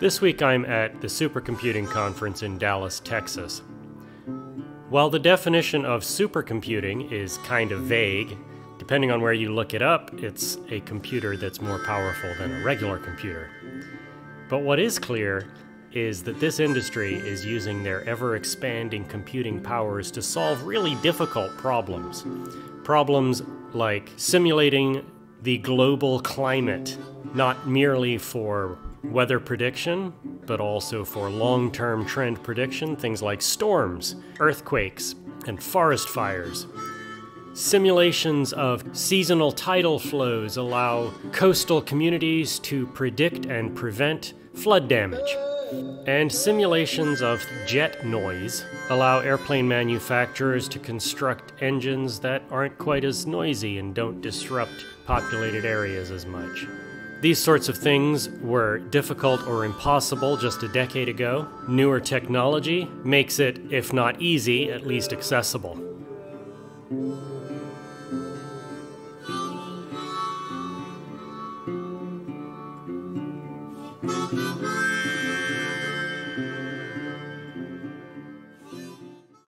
This week I'm at the Supercomputing Conference in Dallas, Texas. While the definition of supercomputing is kind of vague, depending on where you look it up, it's a computer that's more powerful than a regular computer. But what is clear is that this industry is using their ever expanding computing powers to solve really difficult problems. Problems like simulating the global climate, not merely for weather prediction, but also for long term trend prediction, things like storms, earthquakes, and forest fires. Simulations of seasonal tidal flows allow coastal communities to predict and prevent flood damage. And simulations of jet noise allow airplane manufacturers to construct engines that aren't quite as noisy and don't disrupt populated areas as much. These sorts of things were difficult or impossible just a decade ago. Newer technology makes it, if not easy, at least accessible.